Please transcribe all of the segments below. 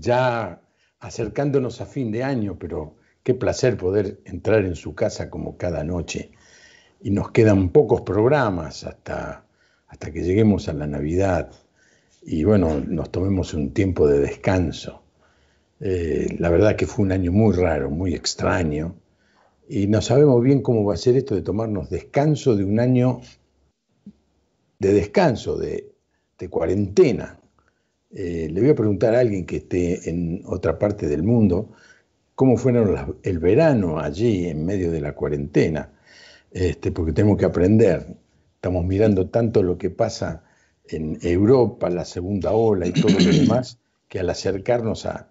ya acercándonos a fin de año, pero qué placer poder entrar en su casa como cada noche. Y nos quedan pocos programas hasta, hasta que lleguemos a la Navidad y bueno, nos tomemos un tiempo de descanso. Eh, la verdad que fue un año muy raro, muy extraño, y no sabemos bien cómo va a ser esto de tomarnos descanso de un año de descanso, de, de cuarentena. Eh, le voy a preguntar a alguien que esté en otra parte del mundo cómo fueron el verano allí en medio de la cuarentena, este, porque tenemos que aprender. Estamos mirando tanto lo que pasa en Europa, la segunda ola y todo lo demás, que al acercarnos a,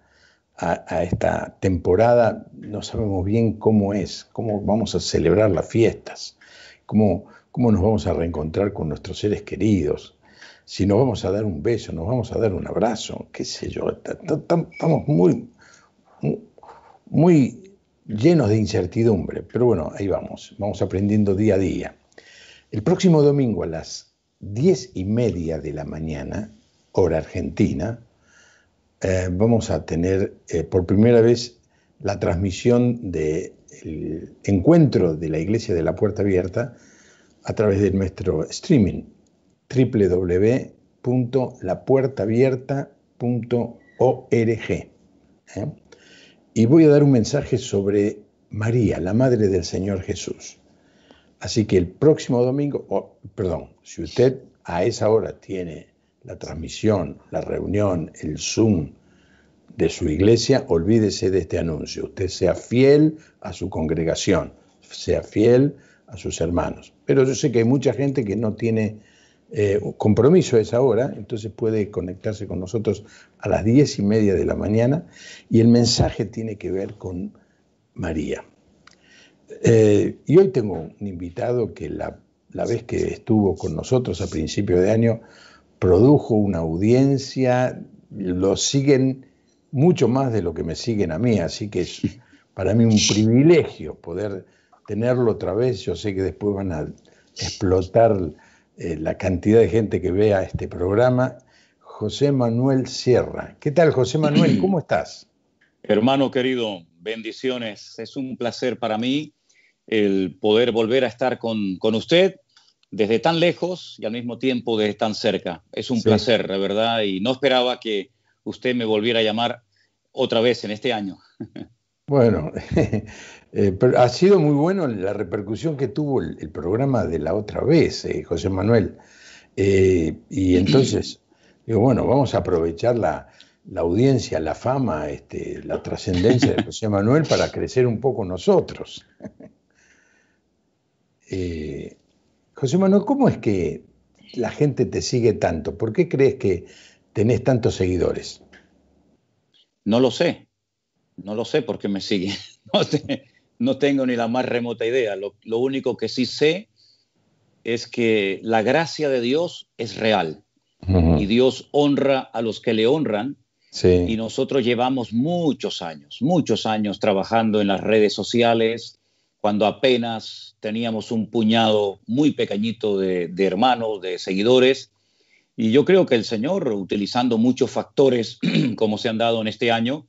esta temporada no sabemos bien cómo es, cómo vamos a celebrar las fiestas, cómo, cómo nos vamos a reencontrar con nuestros seres queridos, si nos vamos a dar un beso, nos vamos a dar un abrazo, qué sé yo, estamos muy, muy llenos de incertidumbre, pero bueno, ahí vamos, vamos aprendiendo día a día. El próximo domingo a las diez y media de la mañana, hora argentina, eh, vamos a tener eh, por primera vez la transmisión del encuentro de la Iglesia de la Puerta Abierta a través de nuestro streaming www.lapuertaabierta.org. ¿eh? Y voy a dar un mensaje sobre María, la Madre del Señor Jesús. Así que el próximo domingo, perdón, si usted a esa hora tiene la transmisión, la reunión, el Zoom de su iglesia, olvídese de este anuncio. Usted sea fiel a su congregación, sea fiel a sus hermanos. Pero yo sé que hay mucha gente que no tiene eh, compromiso a esa hora, entonces puede conectarse con nosotros a las diez y media de la mañana y el mensaje tiene que ver con María. Eh, y hoy tengo un invitado que la, la, vez que estuvo con nosotros a principio de año produjo una audiencia, lo siguen mucho más de lo que me siguen a mí, así que es para mí un privilegio poder tenerlo otra vez. Yo sé que después van a explotar eh, la cantidad de gente que vea este programa, José Manuel Sierra. ¿Qué tal, José Manuel? ¿Cómo estás? Hermano querido, bendiciones. Es un placer para mí el poder volver a estar con, usted desde tan lejos y al mismo tiempo desde tan cerca. Es un placer, de verdad, y no esperaba que usted me volviera a llamar otra vez en este año. Bueno, eh, ha sido muy bueno la repercusión que tuvo el, programa de la otra vez, eh, José Manuel. Eh, y entonces, digo, bueno, vamos a aprovechar la, audiencia, la fama, este, la trascendencia de José Manuel para crecer un poco nosotros. José Manuel, ¿cómo es que la gente te sigue tanto? ¿Por qué crees que tenés tantos seguidores? No lo sé. No lo sé por qué me sigue. No, tengo ni la más remota idea. Lo, único que sí sé es que la gracia de Dios es real. Y Dios honra a los que le honran. Y nosotros llevamos muchos años, muchos años trabajando en las redes sociales, cuando apenas teníamos un puñado muy pequeñito de, de hermanos, de seguidores. Y yo creo que el Señor, utilizando muchos factores como se han dado en este año,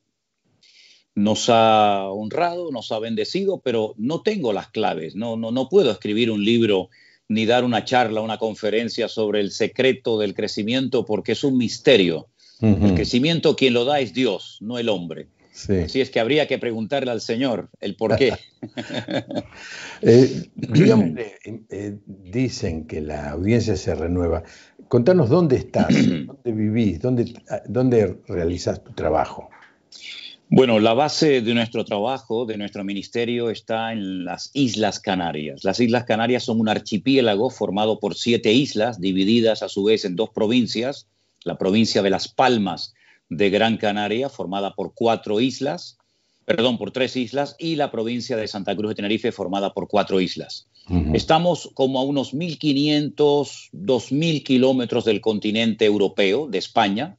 nos ha honrado, nos ha bendecido, pero no tengo las claves, no, no, no puedo escribir un libro ni dar una charla, una conferencia sobre el secreto del crecimiento, porque es un misterio. El crecimiento quien lo da es Dios, no el hombre. Sí. Así es que habría que preguntarle al Señor el por qué. Eh, eh, dicen que la audiencia se renueva. Contanos dónde estás, dónde vivís, dónde, dónde realizas tu trabajo. Bueno, la base de nuestro trabajo, de nuestro ministerio, está en las Islas Canarias. Las Islas Canarias son un archipiélago formado por siete islas, divididas a su vez en dos provincias. La provincia de Las Palmas de Gran Canaria, formada por cuatro islas, perdón, por tres islas, y la provincia de Santa Cruz de Tenerife, formada por cuatro islas. Estamos como a unos 1.500, 2.000 kilómetros del continente europeo, de España,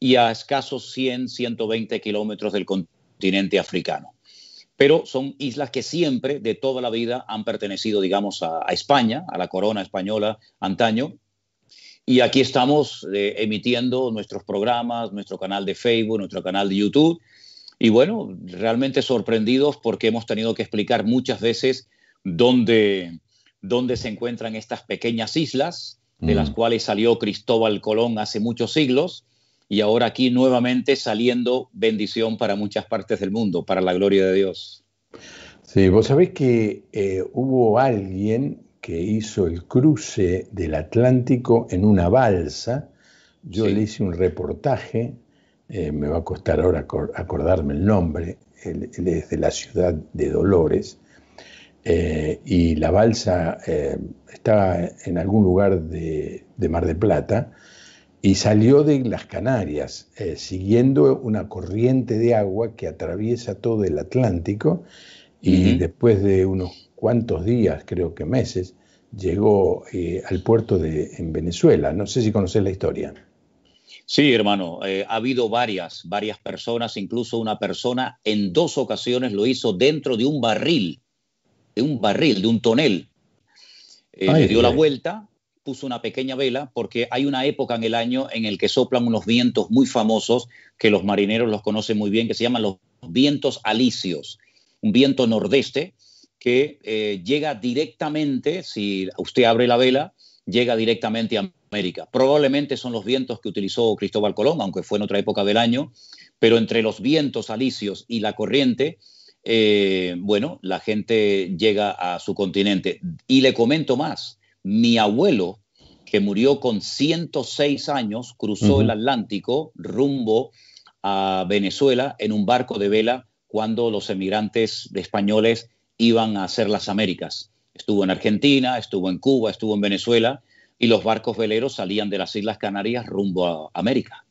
y a escasos 100, 120 kilómetros del continente africano. Pero son islas que siempre, de toda la vida, han pertenecido, digamos, a, España, a la corona española antaño. Y aquí estamos eh, emitiendo nuestros programas, nuestro canal de Facebook, nuestro canal de YouTube. Y bueno, realmente sorprendidos porque hemos tenido que explicar muchas veces dónde, dónde se encuentran estas pequeñas islas, de las mm. cuales salió Cristóbal Colón hace muchos siglos, y ahora aquí nuevamente saliendo bendición para muchas partes del mundo, para la gloria de Dios. Sí, vos sabés que eh, hubo alguien que hizo el cruce del Atlántico en una balsa. Yo le hice un reportaje, eh, me va a costar ahora acordarme el nombre, él, es de la ciudad de Dolores, eh, y la balsa eh, estaba en algún lugar de, Mar de Plata y salió de las Canarias, siguiendo una corriente de agua que atraviesa todo el Atlántico y después de unos cuantos días, creo que meses, llegó eh, al puerto de en Venezuela. No sé si conoces la historia. Sí, hermano, eh, ha habido varias, varias personas, incluso una persona en dos ocasiones lo hizo dentro de un barril, de un barril, de un tonel. Eh, le dio la vuelta, puso una pequeña vela, porque hay una época en el año en el que soplan unos vientos muy famosos que los marineros los conocen muy bien, que se llaman los vientos alisios, un viento nordeste que eh, llega directamente, si usted abre la vela, llega directamente a América. Probablemente son los vientos que utilizó Cristóbal Colón, aunque fue en otra época del año, pero entre los vientos alisios y la corriente, eh, bueno, la gente llega a su continente. Y le comento más, mi abuelo, que murió con 106 años, cruzó el Atlántico rumbo a Venezuela en un barco de vela cuando los emigrantes de españoles iban a hacer las Américas. Estuvo en Argentina, estuvo en Cuba, estuvo en Venezuela y los barcos veleros salían de las Islas Canarias rumbo a América.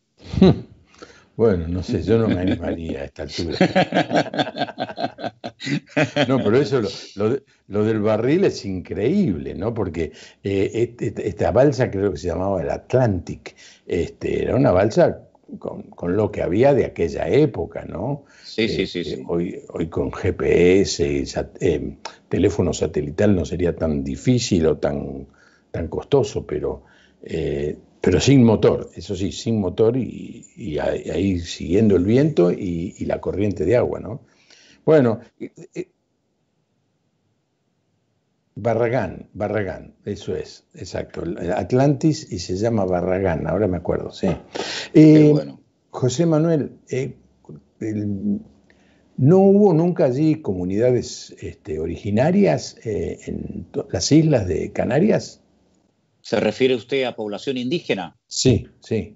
Bueno, no sé, yo no me animaría a esta altura. No, pero eso, lo, del barril es increíble, ¿no? Porque eh, este, esta balsa creo que se llamaba el Atlantic, este, era una balsa con, lo que había de aquella época, ¿no? Sí, sí, sí, este, Hoy, hoy con GPS, eh, teléfono satelital no sería tan difícil o tan, tan costoso, pero, eh, pero sin motor, eso sí, sin motor y, ahí siguiendo el viento y, la corriente de agua, ¿no? Bueno, eh, Barragán, Barragán, eso es, exacto. Atlantis y se llama Barragán, ahora me acuerdo, sí. Eh, José Manuel, eh, ¿no hubo nunca allí comunidades este, originarias eh, en las islas de Canarias? ¿Se refiere usted a población indígena? Sí, sí.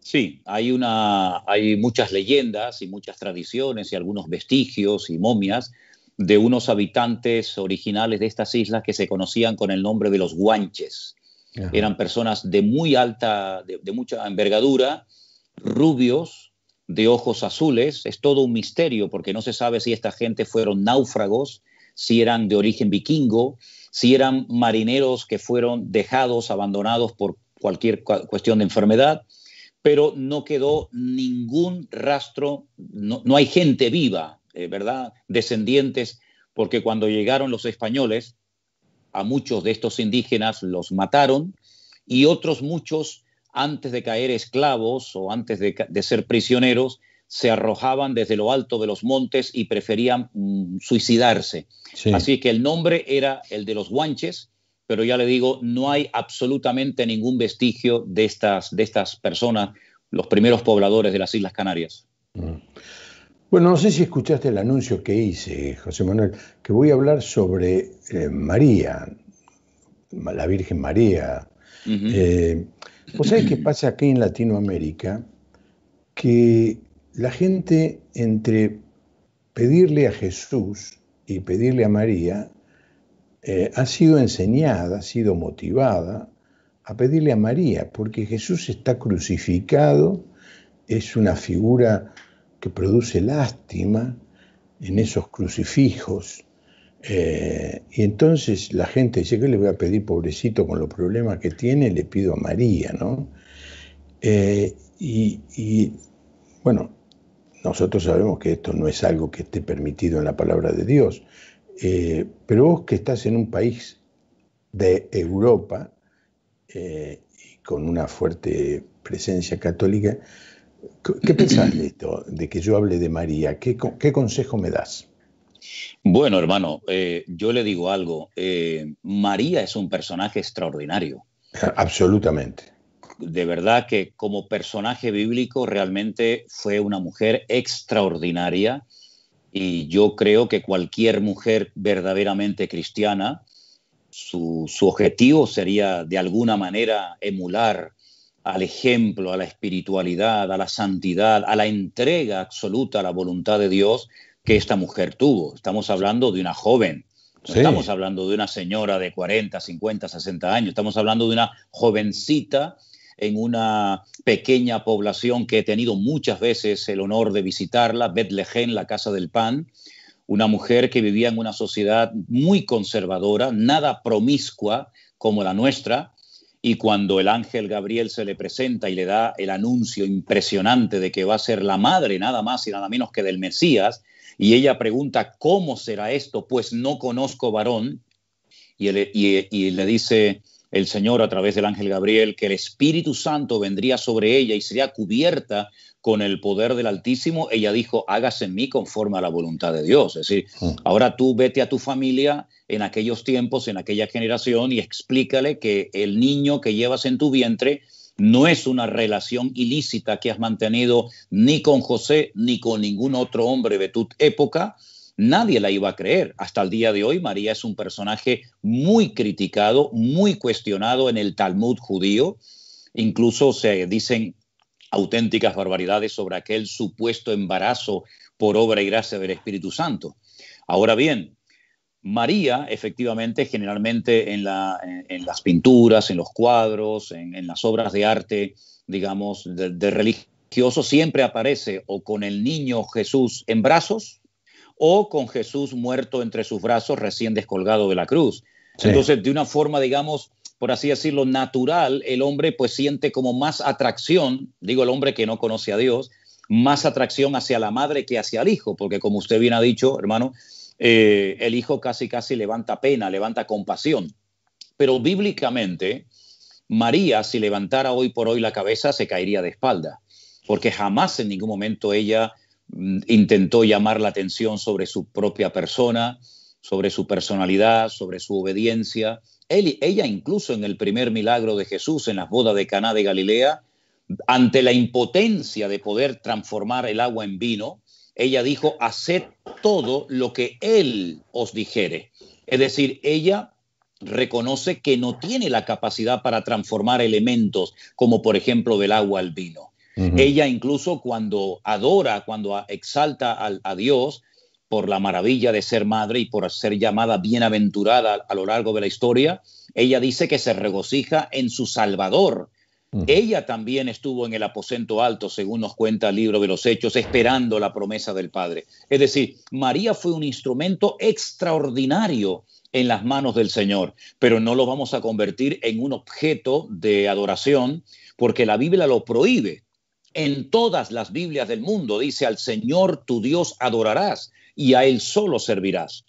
Sí, hay, una, hay muchas leyendas y muchas tradiciones y algunos vestigios y momias de unos habitantes originales de estas islas que se conocían con el nombre de los guanches. Eran personas de muy alta, de, mucha envergadura, rubios, de ojos azules. Es todo un misterio porque no se sabe si esta gente fueron náufragos, si eran de origen vikingo, si eran marineros que fueron dejados, abandonados por cualquier cuestión de enfermedad, pero no quedó ningún rastro, no, no hay gente viva eh, ¿verdad?, descendientes, porque cuando llegaron los españoles, a muchos de estos indígenas los mataron y otros muchos, antes de caer esclavos o antes de, ser prisioneros, se arrojaban desde lo alto de los montes y preferían mm, suicidarse. Así que el nombre era el de los guanches, pero ya le digo, no hay absolutamente ningún vestigio de estas, de estas personas, los primeros pobladores de las Islas Canarias. Mm. Bueno, no sé si escuchaste el anuncio que hice, José Manuel, que voy a hablar sobre eh, María, la Virgen María. Eh, ¿Vos sabés qué pasa aquí en Latinoamérica? Que la gente entre pedirle a Jesús y pedirle a María eh, ha sido enseñada, ha sido motivada a pedirle a María, porque Jesús está crucificado, es una figura que produce lástima en esos crucifijos. Eh, y entonces la gente dice, ¿qué le voy a pedir, pobrecito, con los problemas que tiene? Le pido a María, ¿no? Eh, y, bueno, nosotros sabemos que esto no es algo que esté permitido en la palabra de Dios, eh, pero vos que estás en un país de Europa, con una fuerte presencia católica. ¿Qué pensás de esto, de que yo hable de María? ¿Qué, consejo me das? Bueno, hermano, eh, yo le digo algo. Eh, María es un personaje extraordinario. Absolutamente. De verdad que como personaje bíblico realmente fue una mujer extraordinaria y yo creo que cualquier mujer verdaderamente cristiana, su, su objetivo sería de alguna manera emular al ejemplo, a la espiritualidad, a la santidad, a la entrega absoluta a la voluntad de Dios que esta mujer tuvo. Estamos hablando de una joven, no estamos hablando de una señora de 40, 50, 60 años, estamos hablando de una jovencita en una pequeña población que he tenido muchas veces el honor de visitarla, Bethlehem, la Casa del Pan, una mujer que vivía en una sociedad muy conservadora, nada promiscua como la nuestra, y cuando el ángel Gabriel se le presenta y le da el anuncio impresionante de que va a ser la madre nada más y nada menos que del Mesías, y ella pregunta, ¿cómo será esto? Pues no conozco varón, y, y le dice el Señor a través del ángel Gabriel que el Espíritu Santo vendría sobre ella y sería cubierta con el poder del Altísimo, ella dijo, hágase en mí conforme a la voluntad de Dios. Es decir, mm. ahora tú vete a tu familia en aquellos tiempos, en aquella generación, y explícale que el niño que llevas en tu vientre no es una relación ilícita que has mantenido ni con José ni con ningún otro hombre de tu época. Nadie la iba a creer. Hasta el día de hoy, María es un personaje muy criticado, muy cuestionado en el Talmud judío. Incluso se dicen auténticas barbaridades sobre aquel supuesto embarazo por obra y gracia del Espíritu Santo. Ahora bien, María, efectivamente, generalmente en, las pinturas, en los cuadros, en, las obras de arte, digamos, de, religioso, siempre aparece o con el niño Jesús en brazos o con Jesús muerto entre sus brazos, recién descolgado de la cruz. Entonces, de una forma, digamos, por así decirlo, natural, el hombre pues siente como más atracción, digo el hombre que no conoce a Dios, más atracción hacia la madre que hacia el hijo, porque como usted bien ha dicho, hermano, eh, el hijo casi casi levanta pena, levanta compasión. Pero bíblicamente, María, si levantara hoy por hoy la cabeza, se caería de espalda, porque jamás en ningún momento ella intentó llamar la atención sobre su propia persona, sobre su personalidad, sobre su obediencia. ella incluso en el primer milagro de Jesús en las bodas de Caná de Galilea, ante la impotencia de poder transformar el agua en vino, ella dijo, haced todo lo que él os dijere. Es decir, ella reconoce que no tiene la capacidad para transformar elementos como por ejemplo del agua al vino. Ella incluso cuando adora, cuando exalta a Dios, por la maravilla de ser madre y por ser llamada bienaventurada a lo largo de la historia, ella dice que se regocija en su Salvador. Ella también estuvo en el aposento alto, según nos cuenta el libro de los Hechos, esperando la promesa del Padre. Es decir, María fue un instrumento extraordinario en las manos del Señor, pero no lo vamos a convertir en un objeto de adoración porque la Biblia lo prohíbe. En todas las Biblias del mundo dice al Señor tu Dios adorarás y a Él solo servirás.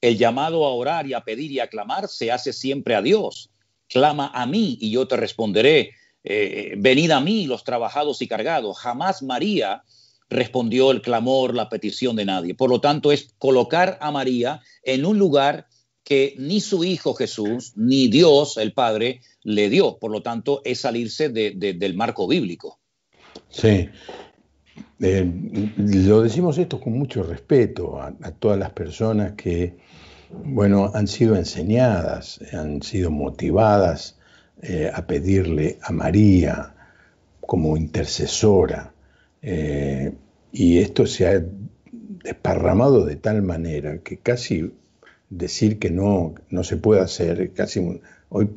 El llamado a orar y a pedir y a clamar se hace siempre a Dios. Clama a mí y yo te responderé. Eh, venid a mí los trabajados y cargados. Jamás María respondió el clamor, la petición de nadie. Por lo tanto, es colocar a María en un lugar que ni su Hijo Jesús, ni Dios, el Padre, le dio. Por lo tanto, es salirse del marco bíblico. Sí, eh, lo decimos esto con mucho respeto a, todas las personas que, bueno, han sido enseñadas, han sido motivadas eh, a pedirle a María como intercesora. Eh, y esto se ha desparramado de tal manera que casi decir que no, no se puede hacer, casi hoy,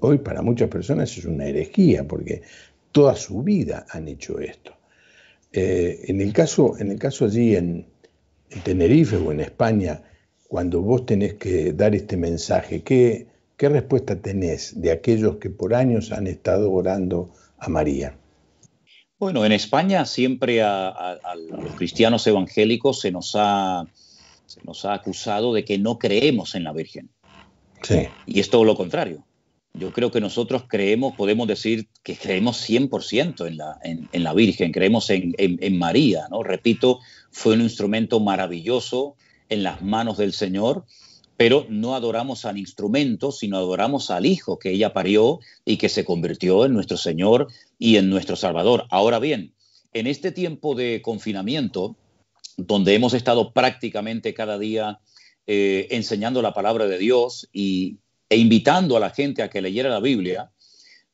hoy para muchas personas es una herejía, porque toda su vida han hecho esto. Eh, en, el caso, en el caso allí en, Tenerife o en España, cuando vos tenés que dar este mensaje, ¿qué, ¿qué respuesta tenés de aquellos que por años han estado orando a María? Bueno, en España siempre a, los cristianos evangélicos se nos, ha, se nos ha acusado de que no creemos en la Virgen. Sí. Y es todo lo contrario. Yo creo que nosotros creemos, podemos decir que creemos 100% en la, en, la Virgen, creemos en, en, María, ¿no? Repito, fue un instrumento maravilloso en las manos del Señor, pero no adoramos al instrumento, sino adoramos al Hijo que ella parió y que se convirtió en nuestro Señor y en nuestro Salvador. Ahora bien, en este tiempo de confinamiento, donde hemos estado prácticamente cada día eh, enseñando la palabra de Dios y, e invitando a la gente a que leyera la Biblia,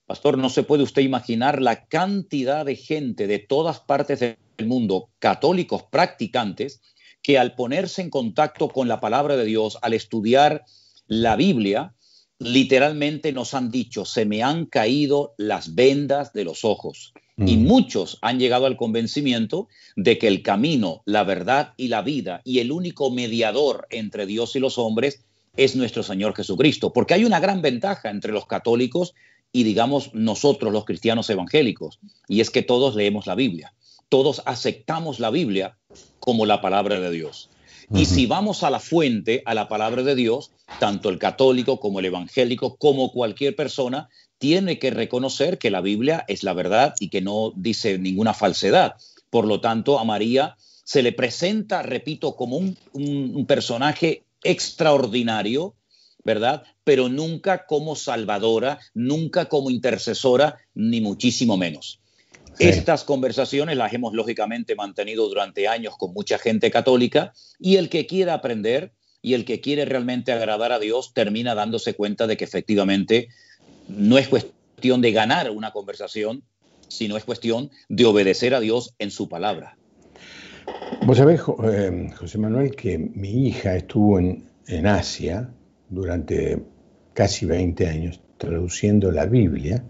Pastor, no se puede usted imaginar la cantidad de gente de todas partes del mundo, católicos practicantes, que al ponerse en contacto con la palabra de Dios, al estudiar la Biblia, literalmente nos han dicho, se me han caído las vendas de los ojos. Y mm. muchos han llegado al convencimiento de que el camino, la verdad y la vida y el único mediador entre Dios y los hombres es nuestro Señor Jesucristo, porque hay una gran ventaja entre los católicos y digamos nosotros los cristianos evangélicos, y es que todos leemos la Biblia, todos aceptamos la Biblia como la palabra de Dios. Y si vamos a la fuente, a la palabra de Dios, tanto el católico como el evangélico, como cualquier persona, tiene que reconocer que la Biblia es la verdad y que no dice ninguna falsedad. Por lo tanto, a María se le presenta, repito, como un, un personaje extraordinario, ¿verdad? Pero nunca como salvadora, nunca como intercesora, ni muchísimo menos. Estas conversaciones las hemos lógicamente mantenido durante años con mucha gente católica y el que quiera aprender y el que quiere realmente agradar a Dios termina dándose cuenta de que efectivamente no es cuestión de ganar una conversación, sino es cuestión de obedecer a Dios en su palabra. Vos sabés, eh, José Manuel, que mi hija estuvo en, Asia durante casi 20 años traduciendo la Biblia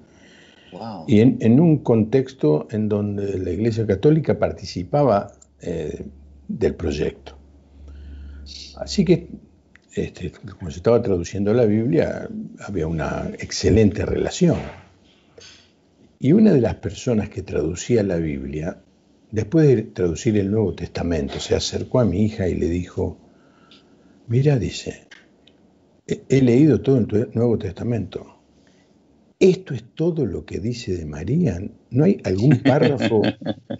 y en, un contexto en donde la Iglesia Católica participaba eh, del proyecto. Así que, este, como se estaba traduciendo la Biblia, había una excelente relación. Y una de las personas que traducía la Biblia Después de traducir el Nuevo Testamento, se acercó a mi hija y le dijo, mira, dice, he leído todo el Nuevo Testamento. Esto es todo lo que dice de María. No hay algún párrafo,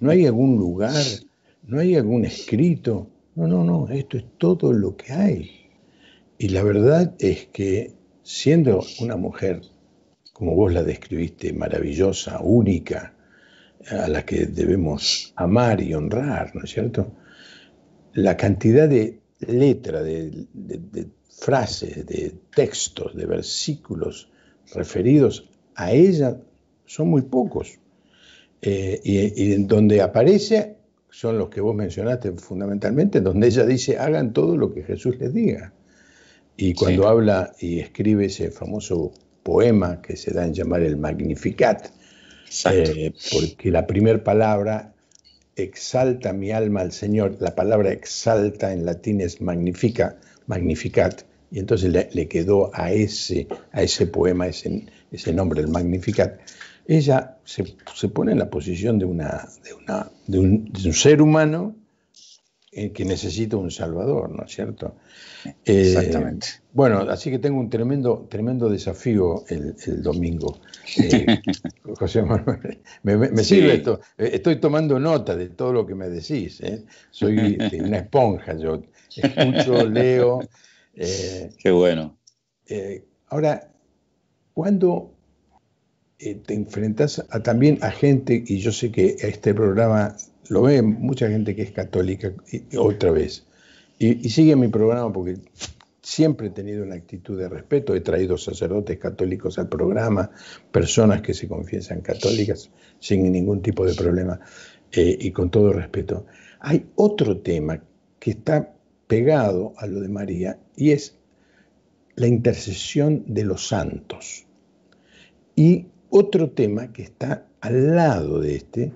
no hay algún lugar, no hay algún escrito. No, no, no, esto es todo lo que hay. Y la verdad es que siendo una mujer, como vos la describiste, maravillosa, única, a la que debemos amar y honrar, ¿no es cierto? La cantidad de letra, de, frases, de textos, de versículos referidos a ella son muy pocos. Eh, y, en donde aparece son los que vos mencionaste fundamentalmente, donde ella dice, hagan todo lo que Jesús les diga. Y cuando habla y escribe ese famoso poema que se da en llamar el Magnificat, eh, porque la primera palabra exalta mi alma al Señor, la palabra exalta en latín es magnifica, magnificat, y entonces le, quedó a ese, a ese poema ese, ese nombre, el magnificat. Ella se, pone en la posición de, una, de, una, de un ser humano que necesita un salvador, ¿no es cierto? Exactamente. Eh, bueno, así que tengo un tremendo, tremendo desafío el, domingo. Eh, José Manuel, me, sirve esto. Eh, estoy tomando nota de todo lo que me decís. Soy una esponja, yo escucho, leo. Qué bueno. ahora, cuando te enfrentas a, también a gente, y yo sé que este programa lo ve mucha gente que es católica, otra vez, y, sigue mi programa porque siempre he tenido una actitud de respeto, he traído sacerdotes católicos al programa, personas que se confiesan católicas sin ningún tipo de problema eh, y con todo respeto. Hay otro tema que está pegado a lo de María y es la intercesión de los santos. Y otro tema que está al lado de este,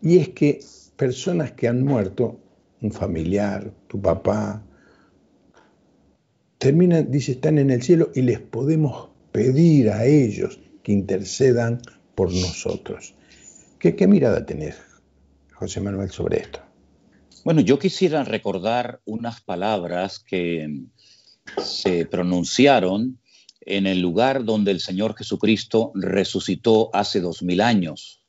y es que personas que han muerto, un familiar, tu papá, terminan, dice, están en el cielo y les podemos pedir a ellos que intercedan por nosotros. ¿Qué, qué mirada tenés, José Manuel, sobre esto? Bueno, yo quisiera recordar unas palabras que se pronunciaron en el lugar donde el Señor Jesucristo resucitó hace dos mil años.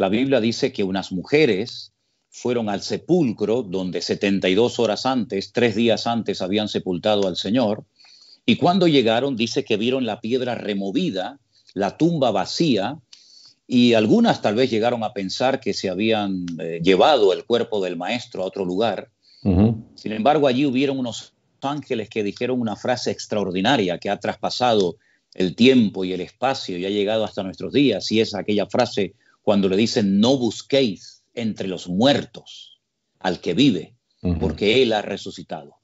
La Biblia dice que unas mujeres fueron al sepulcro donde 72 horas antes, tres días antes, habían sepultado al Señor, y cuando llegaron dice que vieron la piedra removida, la tumba vacía, y algunas tal vez llegaron a pensar que se habían eh, llevado el cuerpo del maestro a otro lugar. Sin embargo, allí hubieron unos ángeles que dijeron una frase extraordinaria que ha traspasado el tiempo y el espacio y ha llegado hasta nuestros días, y es aquella frase cuando le dicen, no busquéis entre los muertos al que vive, porque Él ha resucitado.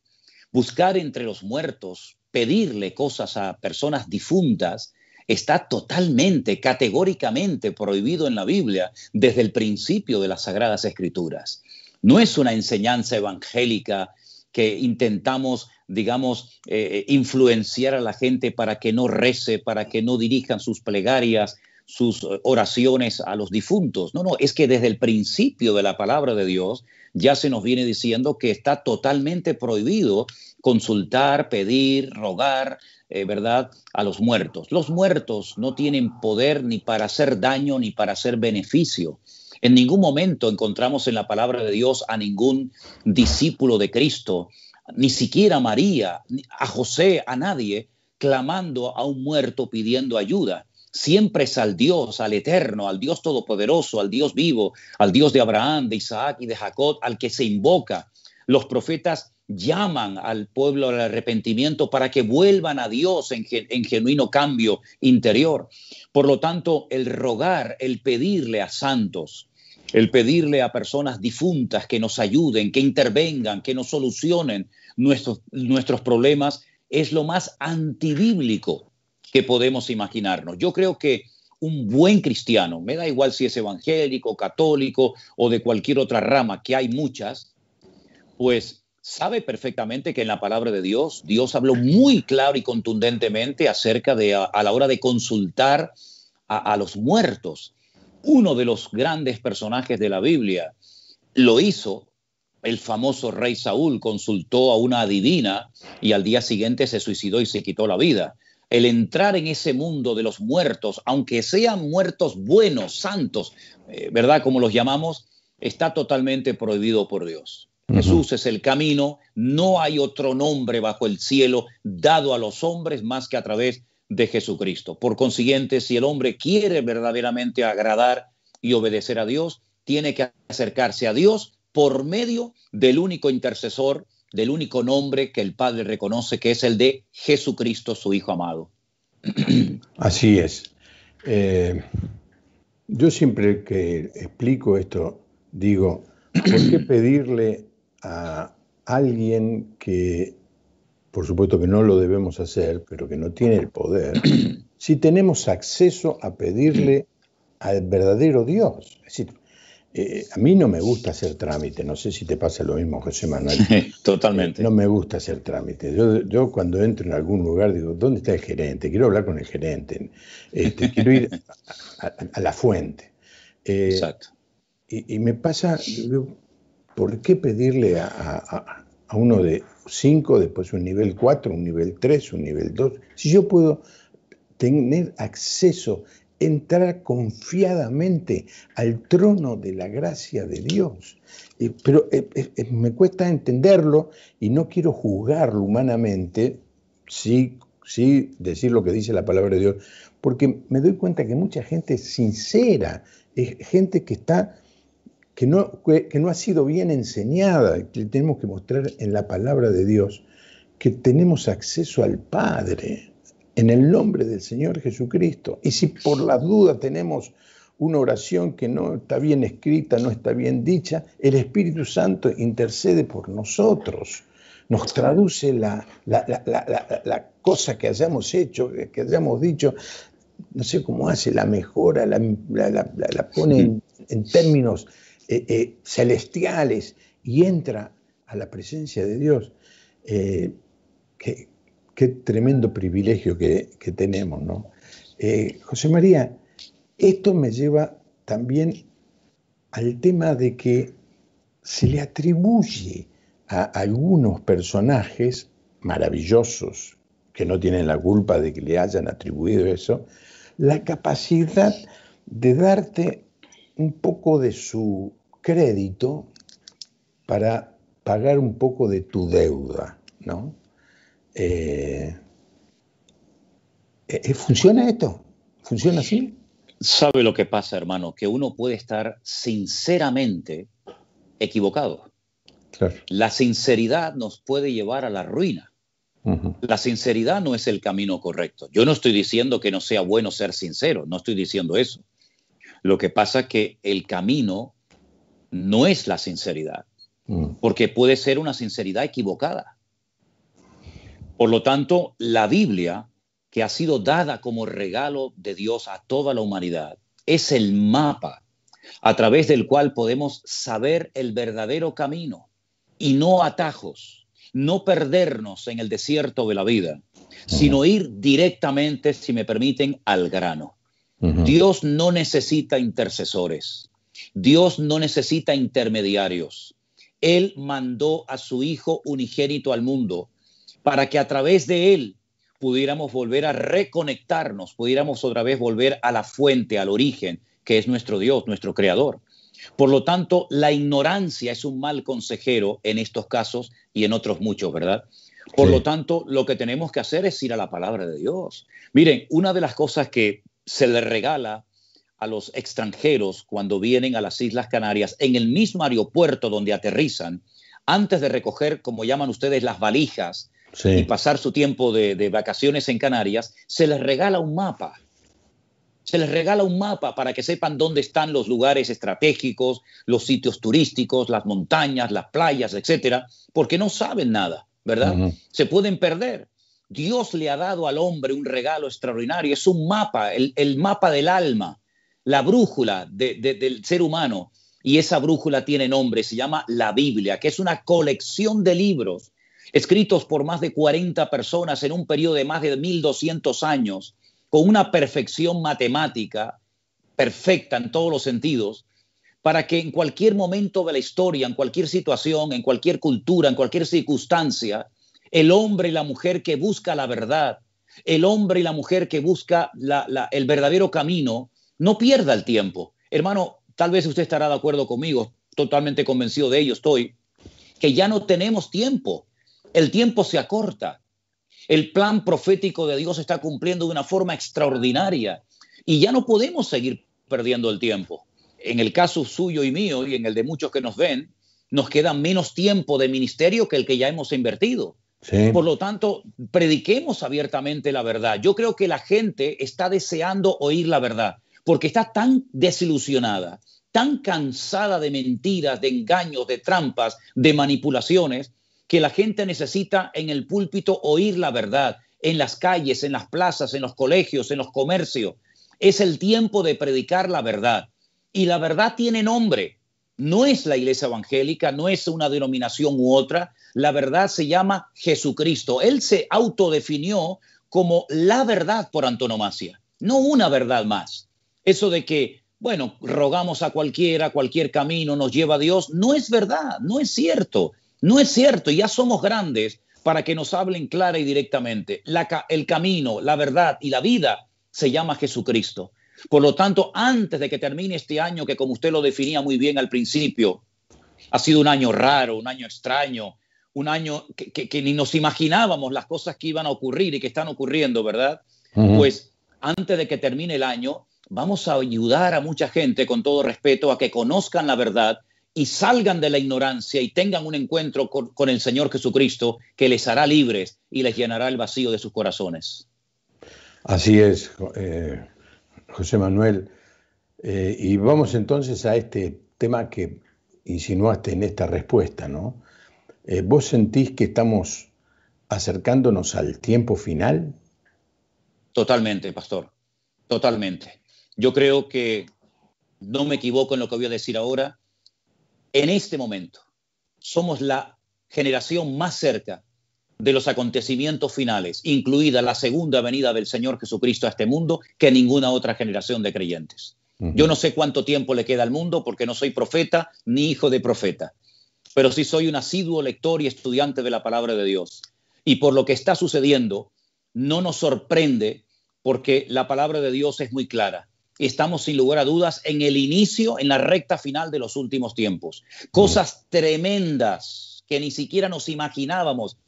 Buscar entre los muertos, pedirle cosas a personas difuntas, está totalmente, categóricamente prohibido en la Biblia desde el principio de las Sagradas Escrituras. No es una enseñanza evangélica que intentamos, digamos, eh, influenciar a la gente para que no rece, para que no dirijan sus plegarias, sus eh, oraciones a los difuntos. No, no, es que desde el principio de la palabra de Dios ya se nos viene diciendo que está totalmente prohibido consultar, pedir, rogar, eh, ¿verdad?, a los muertos. Los muertos no tienen poder ni para hacer daño ni para hacer beneficio. En ningún momento encontramos en la palabra de Dios a ningún discípulo de Cristo, ni siquiera a María, a José, a nadie, clamando a un muerto pidiendo ayuda. Siempre es al Dios, al Eterno, al Dios Todopoderoso, al Dios vivo, al Dios de Abraham, de Isaac y de Jacob, al que se invoca. Los profetas llaman al pueblo al arrepentimiento para que vuelvan a Dios en, en, genuino cambio interior. Por lo tanto, el rogar, el pedirle a santos, el pedirle a personas difuntas que nos ayuden, que intervengan, que nos solucionen nuestros, nuestros problemas, es lo más antibíblico que podemos imaginarnos. Yo creo que un buen cristiano, me da igual si es evangélico, católico o de cualquier otra rama, que hay muchas, pues sabe perfectamente que en la palabra de Dios, Dios habló muy claro y contundentemente acerca de a, la hora de consultar a, los muertos. Uno de los grandes personajes de la Biblia lo hizo, el famoso rey Saúl consultó a una adivina y al día siguiente se suicidó y se quitó la vida. El entrar en ese mundo de los muertos, aunque sean muertos buenos, santos, eh, ¿verdad? Como los llamamos, está totalmente prohibido por Dios. Jesús es el camino, no hay otro nombre bajo el cielo dado a los hombres más que a través de Jesucristo. Por consiguiente, si el hombre quiere verdaderamente agradar y obedecer a Dios, tiene que acercarse a Dios por medio del único intercesor, del único nombre que el Padre reconoce, que es el de Jesucristo, su Hijo amado. Así es. Eh, yo siempre que explico esto, digo, ¿por qué pedirle a alguien que, por supuesto que no lo debemos hacer, pero que no tiene el poder, si tenemos acceso a pedirle al verdadero Dios. Es decir, eh, a mí no me gusta hacer trámite, no sé si te pasa lo mismo, José Manuel. Totalmente. no me gusta hacer trámite. Yo, cuando entro en algún lugar digo, ¿dónde está el gerente? Quiero hablar con el gerente. Este, quiero ir a, la fuente. Eh, Exacto. Y, me pasa, ¿por qué pedirle a, uno de 5, después un nivel 4, un nivel 3, un nivel 2? Si yo puedo tener acceso, entrar confiadamente al trono de la gracia de Dios. pero eh, eh, me cuesta entenderlo y no quiero juzgarlo humanamente, sí, sí decir lo que dice la palabra de Dios, porque me doy cuenta que mucha gente es sincera, es gente que está que no, no ha sido bien enseñada, que tenemos que mostrar en la palabra de Dios que tenemos acceso al Padre en el nombre del Señor Jesucristo. Y si por las dudas tenemos una oración que no está bien escrita, no está bien dicha, el Espíritu Santo intercede por nosotros, nos traduce la, la, cosa que hayamos hecho, que hayamos dicho, no sé cómo hace, la mejora, la, pone en términos eh, eh, celestiales y entra a la presencia de Dios. Eh, qué, tremendo privilegio que, tenemos, ¿no? José María, esto me lleva también al tema de que se le atribuye a algunos personajes maravillosos que no tienen la culpa de que le hayan atribuido eso, la capacidad de darte un poco de su crédito para pagar un poco de tu deuda, ¿no? Eh, eh, ¿Funciona esto? ¿Funciona así? ¿Sabe lo que pasa, hermano? Que uno puede estar sinceramente equivocado. La sinceridad nos puede llevar a la ruina. La sinceridad no es el camino correcto. Yo no estoy diciendo que no sea bueno ser sincero, no estoy diciendo eso. Lo que pasa es que el camino no es la sinceridad, mm. porque puede ser una sinceridad equivocada. Por lo tanto, la Biblia, que ha sido dada como regalo de Dios a toda la humanidad, es el mapa a través del cual podemos saber el verdadero camino y no atajos no perdernos en el desierto de la vida, sino ir directamente, si me permiten, al grano. Dios no necesita intercesores. Dios no necesita intermediarios. Él mandó a su Hijo unigénito al mundo para que a través de Él pudiéramos volver a reconectarnos, pudiéramos otra vez volver a la fuente, al origen, que es nuestro Dios, nuestro Creador. Por lo tanto, la ignorancia es un mal consejero en estos casos y en otros muchos, ¿verdad? Por lo tanto, lo que tenemos que hacer es ir a la palabra de Dios. Miren, una de las cosas que se le regala a los extranjeros cuando vienen a las Islas Canarias, en el mismo aeropuerto donde aterrizan, antes de recoger, como llaman ustedes, las valijas y pasar su tiempo de, de vacaciones en Canarias, se les regala un mapa se les regala un mapa para que sepan dónde están los lugares estratégicos, los sitios turísticos, las montañas, las playas, etcétera, porque no saben nada, ¿verdad? Se pueden perder. Dios le ha dado al hombre un regalo extraordinario, es un mapa, el, mapa del alma, la brújula del ser humano. Y esa brújula tiene nombre, se llama la Biblia, que es una colección de libros escritos por más de 40 personas en un periodo de más de 1200 años con una perfección matemática perfecta en todos los sentidos, para que en cualquier momento de la historia, en cualquier situación, en cualquier cultura, en cualquier circunstancia, el hombre y la mujer que busca la verdad, el hombre y la mujer que busca el verdadero camino, no pierda el tiempo. Hermano, tal vez usted estará de acuerdo conmigo, totalmente convencido de ello estoy, que ya no tenemos tiempo. El tiempo se acorta. El plan profético de Dios está cumpliendo de una forma extraordinaria y ya no podemos seguir perdiendo el tiempo. En el caso suyo y mío y en el de muchos que nos ven, nos queda menos tiempo de ministerio que el que ya hemos invertido. Por lo tanto, prediquemos abiertamente la verdad. Yo creo que la gente está deseando oír la verdad porque está tan desilusionada, tan cansada de mentiras, de engaños, de trampas, de manipulaciones, que la gente necesita en el púlpito oír la verdad, en las calles, en las plazas, en los colegios, en los comercios. Es el tiempo de predicar la verdad. Y la verdad tiene nombre. No es la iglesia evangélica, no es una denominación u otra. La verdad se llama Jesucristo. Él se autodefinió como la verdad por antonomasia, no una verdad más. Eso de que, bueno, rogamos a cualquiera, cualquier camino nos lleva a Dios, no es verdad, no es cierto. No es cierto, ya somos grandes para que nos hablen clara y directamente. el camino, la verdad y la vida se llama Jesucristo. Por lo tanto, antes de que termine este año, que como usted lo definía muy bien al principio, ha sido un año raro, un año extraño, un año que, ni nos imaginábamos las cosas que iban a ocurrir y que están ocurriendo, ¿verdad? Pues antes de que termine el año, vamos a ayudar a mucha gente, con todo respeto, a que conozcan la verdad y salgan de la ignorancia y tengan un encuentro con, el Señor Jesucristo que les hará libres y les llenará el vacío de sus corazones. Así es, eh, José Manuel. Eh, y vamos entonces a este tema que insinuaste en esta respuesta, ¿no? Eh, ¿Vos sentís que estamos acercándonos al tiempo final? Totalmente, pastor, totalmente. Yo creo que no me equivoco en lo que voy a decir ahora en este momento somos la generación más cerca de los acontecimientos finales, incluida la segunda venida del Señor Jesucristo a este mundo, que ninguna otra generación de creyentes. Yo no sé cuánto tiempo le queda al mundo porque no soy profeta ni hijo de profeta, pero sí soy un asiduo lector y estudiante de la palabra de Dios. Y por lo que está sucediendo, no nos sorprende porque la palabra de Dios es muy clara. Estamos sin lugar a dudas en el inicio, en la recta final de los últimos tiempos. Cosas tremendas que ni siquiera nos imaginábamos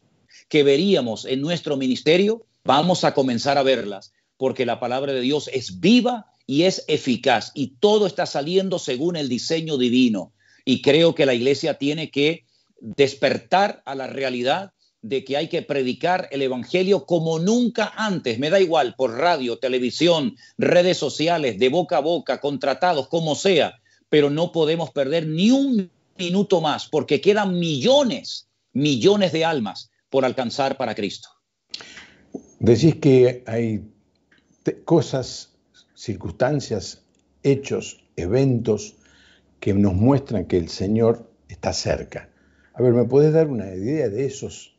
que veríamos en nuestro ministerio, vamos a comenzar a verlas, porque la palabra de Dios es viva y es eficaz y todo está saliendo según el diseño divino. Y creo que la iglesia tiene que despertar a la realidad de que hay que predicar el Evangelio como nunca antes, me da igual, por radio, televisión, redes sociales, de boca a boca, contratados, como sea, pero no podemos perder ni un minuto más porque quedan millones, millones de almas por alcanzar para Cristo. Decís que hay cosas, circunstancias, hechos, eventos que nos muestran que el Señor está cerca. A ver, ¿me puedes dar una idea de esos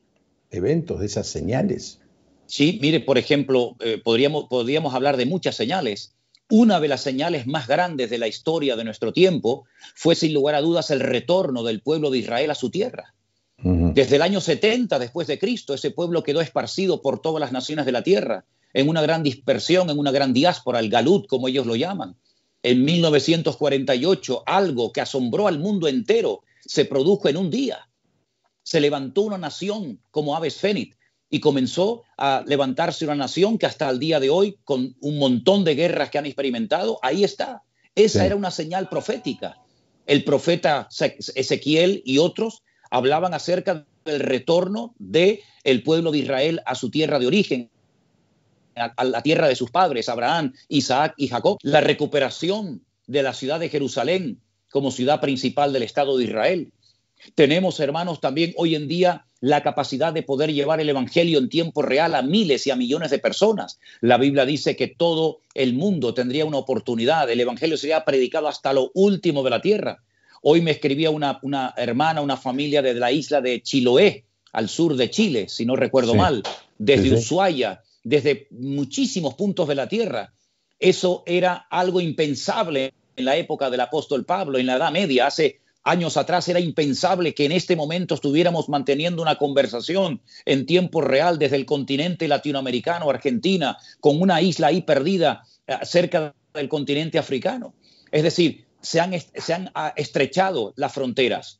eventos, de esas señales? Sí, mire, por ejemplo, eh, podríamos, podríamos hablar de muchas señales. Una de las señales más grandes de la historia de nuestro tiempo fue sin lugar a dudas el retorno del pueblo de Israel a su tierra. Desde el año 70 después de Cristo, ese pueblo quedó esparcido por todas las naciones de la tierra, en una gran dispersión, en una gran diáspora, el galut, como ellos lo llaman. En 1948, algo que asombró al mundo entero se produjo en un día se levantó una nación como aves fénix y comenzó a levantarse una nación que hasta el día de hoy, con un montón de guerras que han experimentado, ahí está. Esa era una señal profética. El profeta Ezequiel y otros hablaban acerca del retorno del el pueblo de Israel a su tierra de origen, a la tierra de sus padres, Abraham, Isaac y Jacob, la recuperación de la ciudad de Jerusalén como ciudad principal del Estado de Israel, tenemos, hermanos, también hoy en día la capacidad de poder llevar el Evangelio en tiempo real a miles y a millones de personas. La Biblia dice que todo el mundo tendría una oportunidad, el Evangelio sería predicado hasta lo último de la tierra. Hoy me escribía una, hermana, una familia de la isla de Chiloé, al sur de Chile, si no recuerdo mal, desde Ushuaia, desde muchísimos puntos de la tierra. Eso era algo impensable en la época del apóstol Pablo, en la Edad Media, hace años atrás era impensable que en este momento estuviéramos manteniendo una conversación en tiempo real desde el continente latinoamericano, Argentina, con una isla ahí perdida eh, cerca del continente africano. Es decir, se han, se han ah, estrechado las fronteras.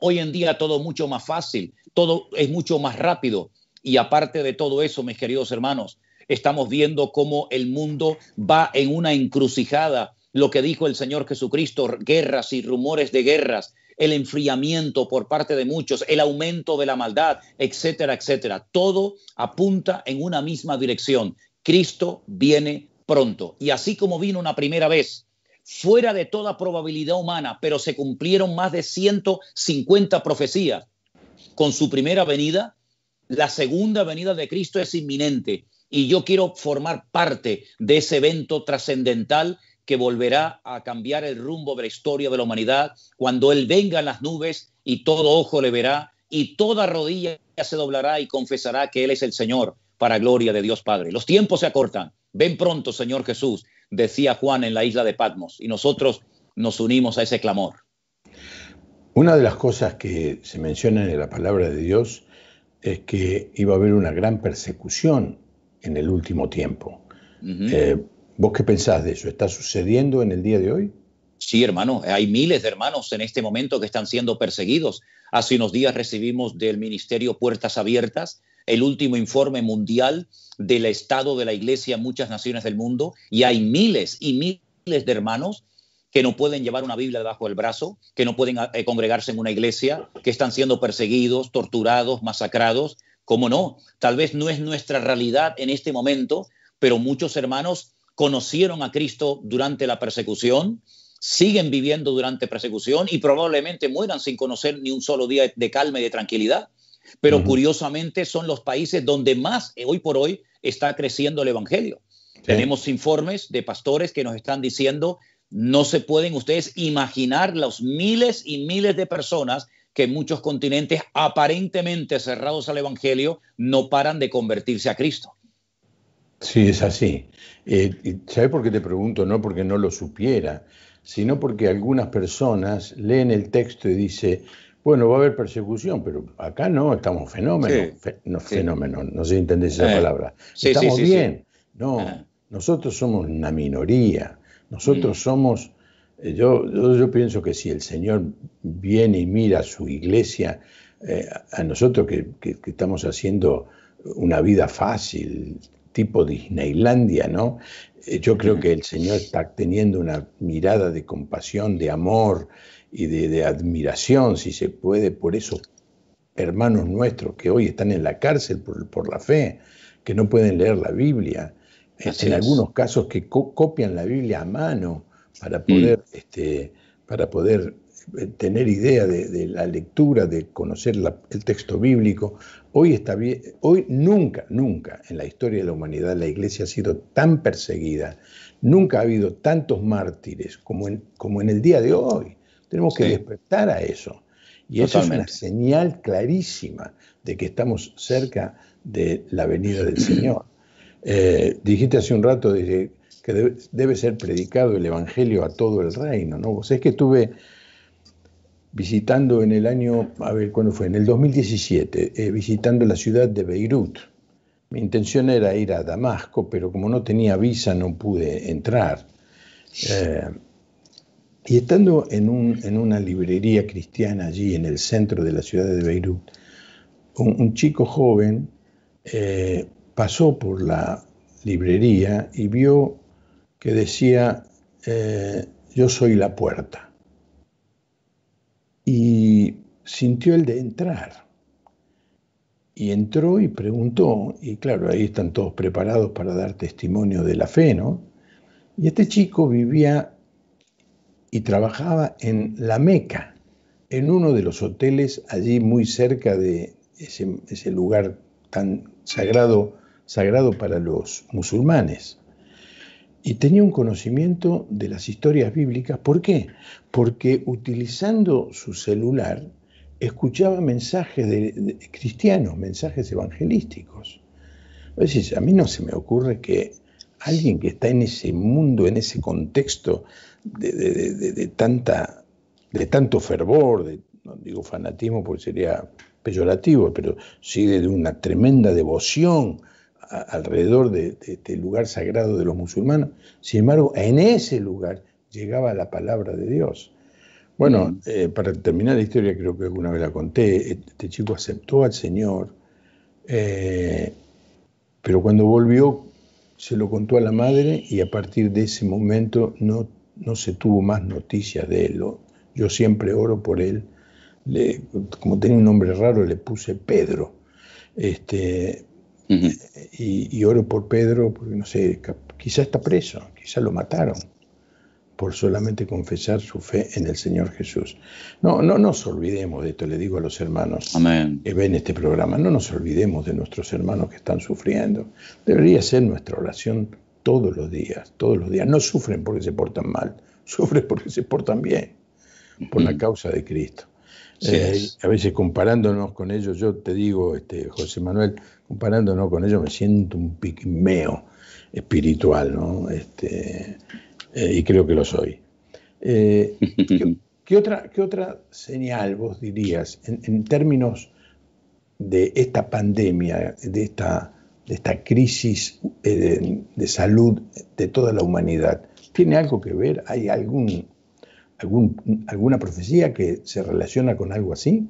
Hoy en día todo mucho más fácil, todo es mucho más rápido. Y aparte de todo eso, mis queridos hermanos, estamos viendo cómo el mundo va en una encrucijada lo que dijo el Señor Jesucristo, guerras y rumores de guerras, el enfriamiento por parte de muchos, el aumento de la maldad, etcétera, etcétera. Todo apunta en una misma dirección. Cristo viene pronto. Y así como vino una primera vez, fuera de toda probabilidad humana, pero se cumplieron más de 150 profecías. Con su primera venida, la segunda venida de Cristo es inminente. Y yo quiero formar parte de ese evento trascendental que volverá a cambiar el rumbo de la historia de la humanidad cuando Él venga en las nubes y todo ojo le verá y toda rodilla se doblará y confesará que Él es el Señor para gloria de Dios Padre. Los tiempos se acortan. Ven pronto, Señor Jesús, decía Juan en la isla de Patmos, y nosotros nos unimos a ese clamor. Una de las cosas que se mencionan en la palabra de Dios es que iba a haber una gran persecución en el último tiempo. ¿Vos qué pensás de eso? ¿Está sucediendo en el día de hoy? Sí, hermano, hay miles de hermanos en este momento que están siendo perseguidos. Hace unos días recibimos del Ministerio Puertas Abiertas el último informe mundial del estado de la iglesia en muchas naciones del mundo y hay miles y miles de hermanos que no pueden llevar una Biblia debajo del brazo, que no pueden eh, congregarse en una iglesia, que están siendo perseguidos, torturados, masacrados. ¿Cómo no? Tal vez no es nuestra realidad en este momento, pero muchos hermanos conocieron a Cristo durante la persecución, siguen viviendo durante persecución y probablemente mueran sin conocer ni un solo día de calma y de tranquilidad. Pero curiosamente son los países donde más eh, hoy por hoy está creciendo el Evangelio. Tenemos informes de pastores que nos están diciendo, no se pueden ustedes imaginar los miles y miles de personas que en muchos continentes aparentemente cerrados al Evangelio no paran de convertirse a Cristo. Sí, es así. Eh, ¿Sabes por qué te pregunto? No porque no lo supiera, sino porque algunas personas leen el texto y dice, Bueno, va a haber persecución, pero acá no, estamos fenómenos, no fenómenos, no sé si entendés esa eh, palabra. estamos bien. No, ah. nosotros somos una minoría. Nosotros mm. somos, eh, yo, yo, pienso que si el Señor viene y mira a su iglesia, eh, a nosotros que, estamos haciendo una vida fácil, tipo Disneylandia, ¿no? yo creo que el Señor está teniendo una mirada de compasión, de amor, y de, admiración, si se puede, por esos hermanos nuestros que hoy están en la cárcel por, la fe, que no pueden leer la Biblia, en algunos casos que copian la Biblia a mano para mm. poder, este, para poder eh, tener idea de, la lectura, de conocer el texto bíblico. Hoy está bien, hoy nunca, nunca en la historia de la humanidad la iglesia ha sido tan perseguida, nunca ha habido tantos mártires como en, como en el día de hoy. Tenemos que despertar a eso. Y eso es una señal clarísima de que estamos cerca de la venida del Señor. Eh, dijiste hace un rato que debe, ser predicado el Evangelio a todo el reino, ¿no? Vos que estuve visitando en el año, a ver, ¿cuándo fue? En el 2017, eh, visitando la ciudad de Beirut. Mi intención era ir a Damasco, pero como no tenía visa no pude entrar. Eh, y estando en, una librería cristiana allí en el centro de la ciudad de Beirut, un, chico joven eh, pasó por la librería y vio que decía, yo soy la puerta. Y sintió el de entrar. Y entró y preguntó, y claro, ahí están todos preparados para dar testimonio de la fe, ¿no? Y este chico vivía y trabajaba en La Meca, en uno de los hoteles allí muy cerca de ese, lugar tan sagrado, sagrado para los musulmanes. Y tenía un conocimiento de las historias bíblicas. ¿Por qué? Porque utilizando su celular escuchaba mensajes de, cristianos, mensajes evangelísticos. A a mí no se me ocurre que alguien que está en ese mundo, en ese contexto de, tanta, de tanto fervor, de, no digo fanatismo porque sería peyorativo, pero sí de una tremenda devoción alrededor de, este lugar sagrado de los musulmanes. Sin embargo, en ese lugar llegaba la palabra de Dios. Bueno, eh, para terminar la historia, creo que alguna vez la conté, este chico aceptó al Señor, eh, pero cuando volvió se lo contó a la madre y a partir de ese momento no no se tuvo más noticias de él. Yo siempre oro por él. Le, como tenía un nombre raro, le puse Pedro. Este, y, oro por Pedro porque, no sé, quizá está preso, quizá lo mataron por solamente confesar su fe en el Señor Jesús. No, no nos olvidemos de esto, le digo a los hermanos que ven este programa, no nos olvidemos de nuestros hermanos que están sufriendo. Debería ser nuestra oración todos los días, todos los días. No sufren porque se portan mal, sufren porque se portan bien, por la causa de Cristo. Eh, a veces comparándonos con ellos, yo te digo, este, José Manuel, comparándonos con ellos me siento un pigmeo espiritual, ¿no? Este, eh, y creo que lo soy. Eh, ¿qué, otra, ¿Qué otra señal vos dirías en, en términos de esta pandemia, de esta de esta crisis de, salud de toda la humanidad. ¿Tiene algo que ver? ¿Hay algún, algún, alguna profecía que se relaciona con algo así?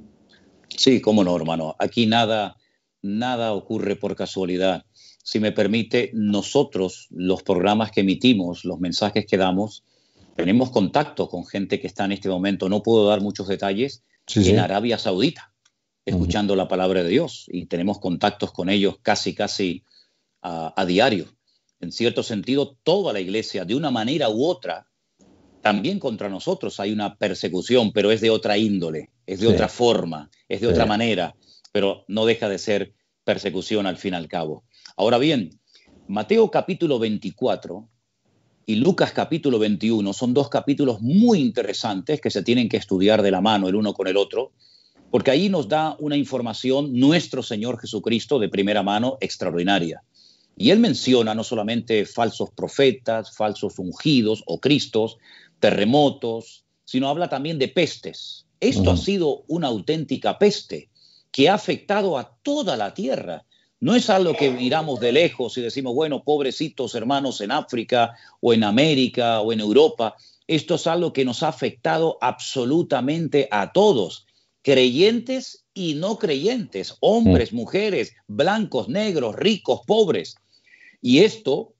Sí, cómo no, hermano. Aquí nada, nada ocurre por casualidad. Si me permite, nosotros, los programas que emitimos, los mensajes que damos, tenemos contacto con gente que está en este momento, no puedo dar muchos detalles, en Arabia Saudita escuchando la palabra de Dios y tenemos contactos con ellos casi, casi a, diario. En cierto sentido, toda la iglesia, de una manera u otra, también contra nosotros hay una persecución, pero es de otra índole, es de otra forma, es de otra manera, pero no deja de ser persecución al fin y al cabo. Ahora bien, Mateo capítulo 24 y Lucas capítulo 21 son dos capítulos muy interesantes que se tienen que estudiar de la mano el uno con el otro porque ahí nos da una información nuestro Señor Jesucristo de primera mano extraordinaria. Y él menciona no solamente falsos profetas, falsos ungidos o cristos, terremotos, sino habla también de pestes, Esto ha sido una auténtica peste que ha afectado a toda la tierra. No es algo que miramos de lejos y decimos, bueno, pobrecitos hermanos en África o en América o en Europa. Esto es algo que nos ha afectado absolutamente a todos, creyentes y no creyentes, hombres, mm. mujeres, blancos, negros, ricos, pobres. Y esto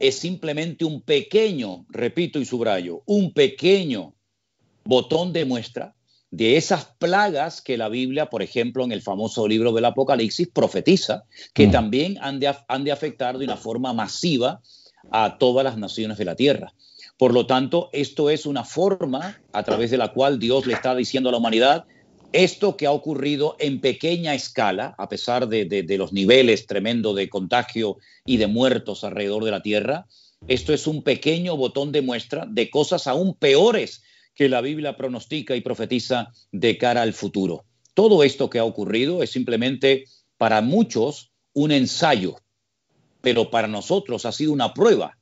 es simplemente un pequeño, repito y subrayo, un pequeño botón de muestra de esas plagas que la Biblia, por ejemplo, en el famoso libro del Apocalipsis, profetiza, que mm. también han de, han de afectar de una forma masiva a todas las naciones de la tierra. Por lo tanto, esto es una forma a través de la cual Dios le está diciendo a la humanidad, esto que ha ocurrido en pequeña escala, a pesar de, los niveles tremendos de contagio y de muertos alrededor de la Tierra, esto es un pequeño botón de muestra de cosas aún peores que la Biblia pronostica y profetiza de cara al futuro. Todo esto que ha ocurrido es simplemente para muchos un ensayo, pero para nosotros ha sido una prueba.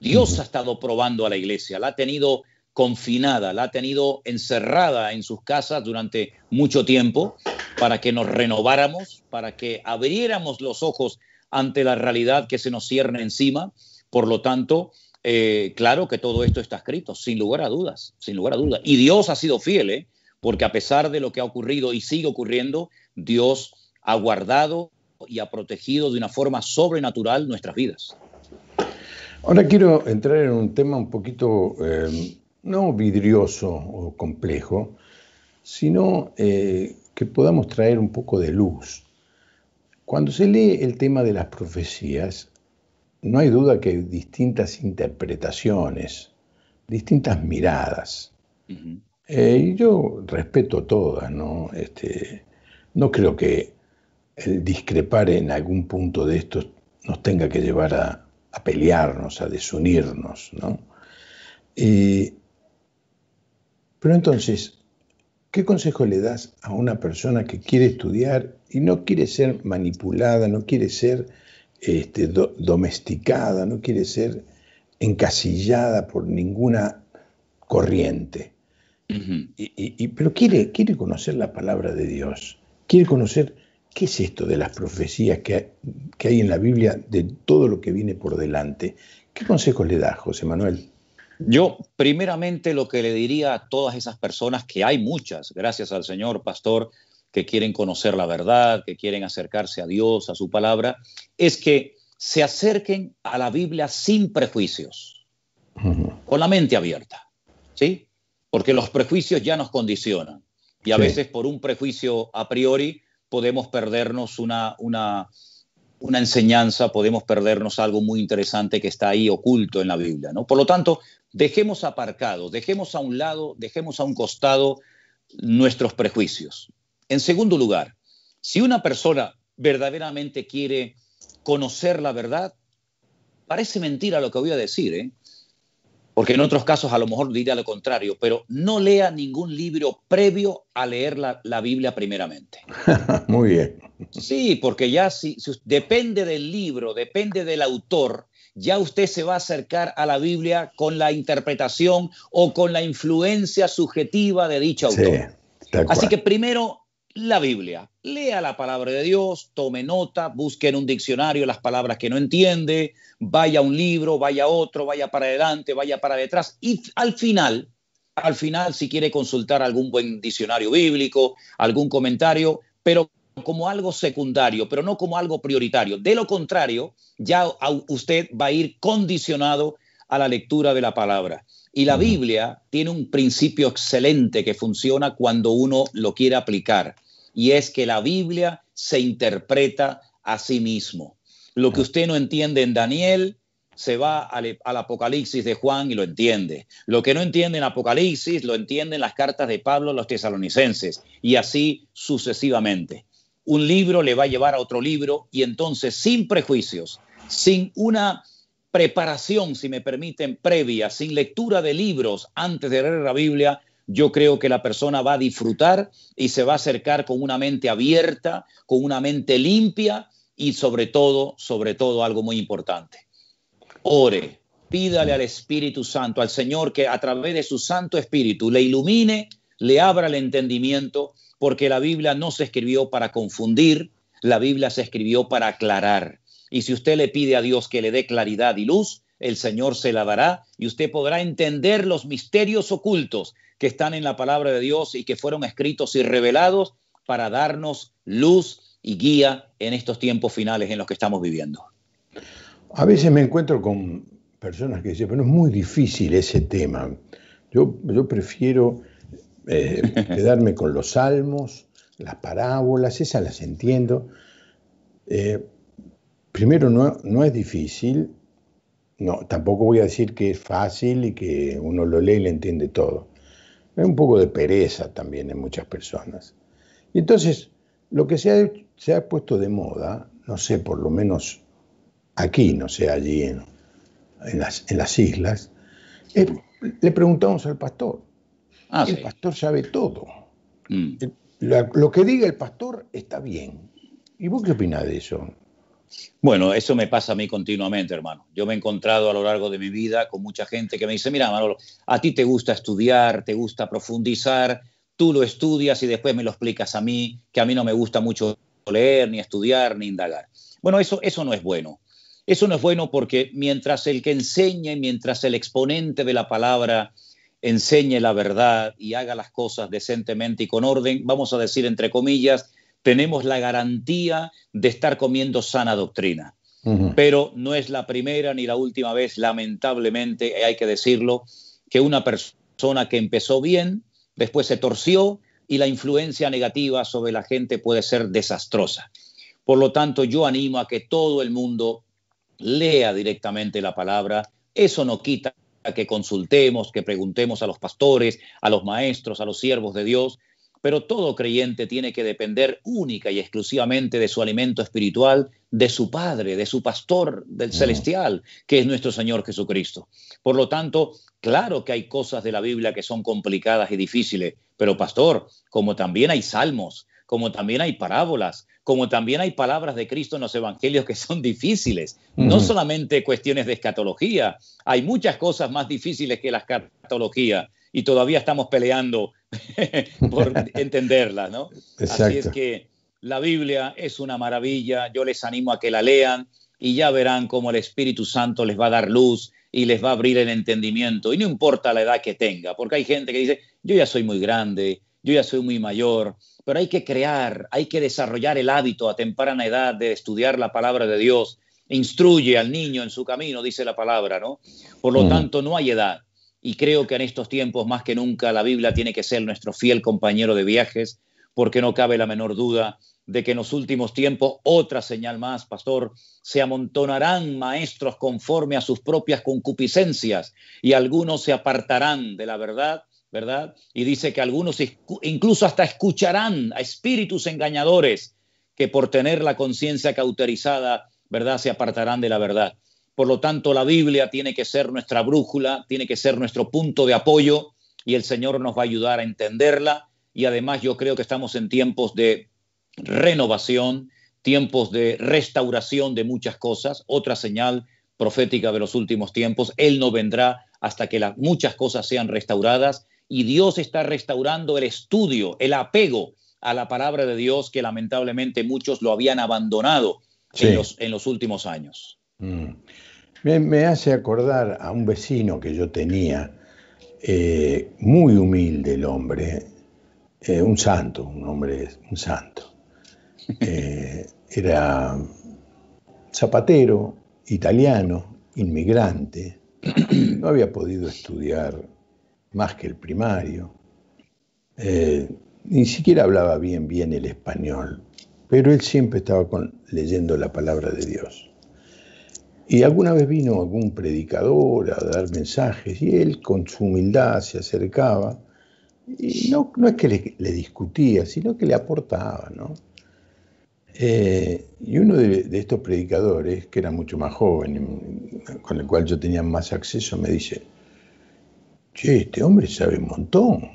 Dios ha estado probando a la iglesia, la ha tenido confinada, la ha tenido encerrada en sus casas durante mucho tiempo para que nos renováramos, para que abriéramos los ojos ante la realidad que se nos cierne encima. Por lo tanto, eh, claro que todo esto está escrito, sin lugar a dudas, sin lugar a dudas. Y Dios ha sido fiel, ¿eh? porque a pesar de lo que ha ocurrido y sigue ocurriendo, Dios ha guardado y ha protegido de una forma sobrenatural nuestras vidas. Ahora quiero entrar en un tema un poquito, eh, no vidrioso o complejo, sino que podamos traer un poco de luz. Cuando se lee el tema de las profecías, no hay duda que hay distintas interpretaciones, distintas miradas. Eh, y yo respeto todas, ¿no? Este, no creo que el discrepar en algún punto de esto nos tenga que llevar a, pelearnos, a desunirnos, ¿no? Pero entonces, ¿qué consejo le das a una persona que quiere estudiar y no quiere ser manipulada, no quiere ser este, domesticada, no quiere ser encasillada por ninguna corriente. y, pero quiere, quiere conocer la palabra de Dios, quiere conocer qué es esto de las profecías que, que hay en la Biblia, de todo lo que viene por delante. ¿Qué consejos le da José Manuel? Yo, primeramente, lo que le diría a todas esas personas, que hay muchas, gracias al Señor, pastor, que quieren conocer la verdad, que quieren acercarse a Dios, a su palabra, es que se acerquen a la Biblia sin prejuicios, con la mente abierta, ¿sí? Porque los prejuicios ya nos condicionan y a veces por un prejuicio a priori podemos perdernos una, una, una enseñanza, podemos perdernos algo muy interesante que está ahí oculto en la Biblia, ¿no? Por lo tanto, dejemos aparcados, dejemos a un lado, dejemos a un costado nuestros prejuicios. En segundo lugar, si una persona verdaderamente quiere conocer la verdad, parece mentira lo que voy a decir, ¿eh? Porque en otros casos a lo mejor diría lo contrario, pero no lea ningún libro previo a leer la, Biblia primeramente. Muy bien. Sí, porque ya si, depende del libro, depende del autor, ya usted se va a acercar a la Biblia con la interpretación o con la influencia subjetiva de dicho autor. Así que primero la Biblia. Lea la palabra de Dios, tome nota, busque en un diccionario las palabras que no entiende, vaya a un libro, vaya a otro, vaya para adelante, vaya para detrás y al final, al final si quiere consultar algún buen diccionario bíblico, algún comentario, pero como algo secundario, pero no como algo prioritario. De lo contrario, ya usted va a ir condicionado a la lectura de la palabra. Y la Biblia tiene un principio excelente que funciona cuando uno lo quiere aplicar y es que la Biblia se interpreta a sí mismo. Lo que usted no entiende en Daniel, se va al, Apocalipsis de Juan y lo entiende. Lo que no entiende en Apocalipsis, lo entiende en las cartas de Pablo a los tesalonicenses y así sucesivamente. Un libro le va a llevar a otro libro y entonces sin prejuicios, sin una preparación, si me permiten, previa, sin lectura de libros antes de leer la Biblia, yo creo que la persona va a disfrutar y se va a acercar con una mente abierta, con una mente limpia y sobre todo, sobre todo algo muy importante. Ore, pídale al Espíritu Santo, al Señor que a través de su Santo Espíritu le ilumine le abra el entendimiento, porque la Biblia no se escribió para confundir, la Biblia se escribió para aclarar. Y si usted le pide a Dios que le dé claridad y luz, el Señor se la dará y usted podrá entender los misterios ocultos que están en la palabra de Dios y que fueron escritos y revelados para darnos luz y guía en estos tiempos finales en los que estamos viviendo. A veces me encuentro con personas que dicen, pero es muy difícil ese tema. Yo, yo prefiero eh, quedarme con los salmos, las parábolas, esas las entiendo. Eh, primero, no, no es difícil, no, tampoco voy a decir que es fácil y que uno lo lee y le entiende todo. Hay un poco de pereza también en muchas personas. Y entonces, lo que se ha, se ha puesto de moda, no sé, por lo menos aquí, no sé, allí en, las, en las, islas, le preguntamos al pastor. Ah, el pastor sabe todo. Mm. lo que diga el pastor está bien. ¿Y vos qué opinás de eso? Bueno, eso me pasa a mí continuamente, hermano. Yo me he encontrado a lo largo de mi vida con mucha gente que me dice, mira, Manolo, a ti te gusta estudiar, te gusta profundizar, tú lo estudias y después me lo explicas a mí, que a mí no me gusta mucho leer, ni estudiar, ni indagar. Bueno, eso, eso no es bueno. Eso no es bueno porque mientras el que enseñe, mientras el exponente de la palabra enseñe la verdad y haga las cosas decentemente y con orden, vamos a decir entre comillas, tenemos la garantía de estar comiendo sana doctrina. Pero no es la primera ni la última vez, lamentablemente, hay que decirlo, que una persona que empezó bien, después se torció y la influencia negativa sobre la gente puede ser desastrosa. Por lo tanto, yo animo a que todo el mundo lea directamente la palabra. Eso no quita que consultemos, que preguntemos a los pastores, a los maestros, a los siervos de Dios, pero todo creyente tiene que depender única y exclusivamente de su alimento espiritual, de su Padre, de su Pastor del Celestial, que es nuestro Señor Jesucristo. Por lo tanto, claro que hay cosas de la Biblia que son complicadas y difíciles, pero Pastor, como también hay salmos, como también hay parábolas, como también hay palabras de Cristo en los evangelios que son difíciles. No solamente cuestiones de escatología, hay muchas cosas más difíciles que la escatología y todavía estamos peleando por entenderla, ¿no? Así es que la Biblia es una maravilla, yo les animo a que la lean y ya verán cómo el Espíritu Santo les va a dar luz y les va a abrir el entendimiento. Y no importa la edad que tenga, porque hay gente que dice, yo ya soy muy grande, yo ya soy muy mayor, pero hay que crear, hay que desarrollar el hábito a temprana edad de estudiar la palabra de Dios. Instruye al niño en su camino, dice la palabra, ¿no? Por lo tanto, no hay edad. Y creo que en estos tiempos, más que nunca, la Biblia tiene que ser nuestro fiel compañero de viajes, porque no cabe la menor duda de que en los últimos tiempos, otra señal más, pastor, se amontonarán maestros conforme a sus propias concupiscencias y algunos se apartarán de la verdad ¿verdad? Y dice que algunos incluso hasta escucharán a espíritus engañadores que por tener la conciencia cauterizada, ¿verdad?, se apartarán de la verdad. Por lo tanto, la Biblia tiene que ser nuestra brújula, tiene que ser nuestro punto de apoyo y el Señor nos va a ayudar a entenderla. Y además yo creo que estamos en tiempos de renovación, tiempos de restauración de muchas cosas. Otra señal profética de los últimos tiempos, Él no vendrá hasta que las muchas cosas sean restauradas y Dios está restaurando el estudio, el apego a la palabra de Dios que lamentablemente muchos lo habían abandonado en, los, últimos años. Mm. Me, hace acordar a un vecino que yo tenía, eh, muy humilde el hombre, eh, un santo, un hombre, un santo. Eh, era zapatero, italiano, inmigrante, no había podido estudiar más que el primario. Ni siquiera hablaba bien, bien el español, pero él siempre estaba leyendo la palabra de Dios. Y alguna vez vino algún predicador a dar mensajes y él con su humildad se acercaba y no, no es que le, discutía, sino que le aportaba, ¿no? Eh, y uno de, estos predicadores, que era mucho más joven, con el cual yo tenía más acceso, me dice, che, este hombre sabe un montón.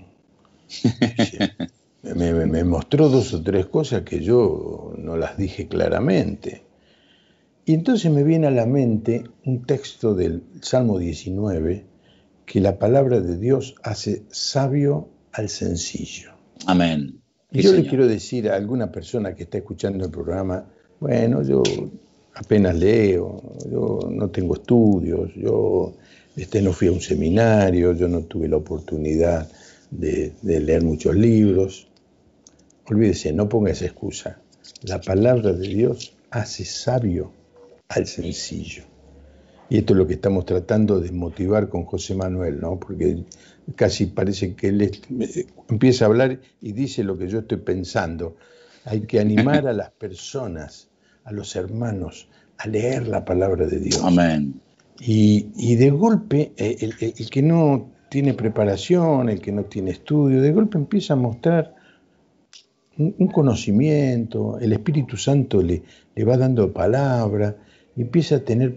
me, mostró dos o tres cosas que yo no las dije claramente. Y entonces me viene a la mente un texto del Salmo 19 que la palabra de Dios hace sabio al sencillo. Amén. Y yo le quiero decir a alguna persona que está escuchando el programa, bueno, yo apenas leo, yo no tengo estudios, yo este, no fui a un seminario, yo no tuve la oportunidad de, leer muchos libros. Olvídese, no ponga esa excusa. La palabra de Dios hace sabio al sencillo. Y esto es lo que estamos tratando de motivar con José Manuel, ¿no? Porque casi parece que él empieza a hablar y dice lo que yo estoy pensando. Hay que animar a las personas, a los hermanos, a leer la palabra de Dios. Amén. Y, de golpe, eh, el, que no tiene preparación, el que no tiene estudio, de golpe empieza a mostrar un, conocimiento, el Espíritu Santo le, le, va dando palabra, y empieza a tener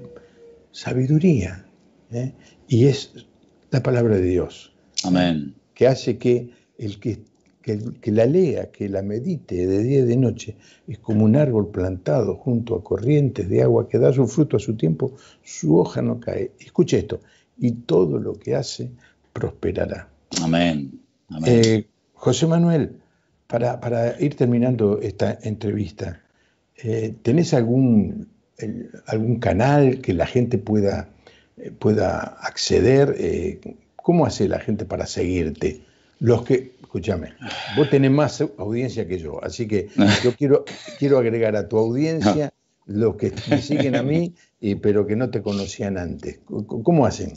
sabiduría. ¿eh? Y es la palabra de Dios. Amén. Que hace que el que que, la lea, que la medite de día y de noche, es como un árbol plantado junto a corrientes de agua que da su fruto a su tiempo, su hoja no cae. Escuche esto, y todo lo que hace prosperará. Amén. Eh, José Manuel, para, ir terminando esta entrevista, eh, ¿tenés algún, algún canal que la gente pueda, eh, pueda acceder? ¿Cómo hace la gente para seguirte? Los que, escúchame, vos tenés más audiencia que yo, así que yo quiero, quiero agregar a tu audiencia los que me siguen a mí, pero que no te conocían antes. ¿Cómo hacen?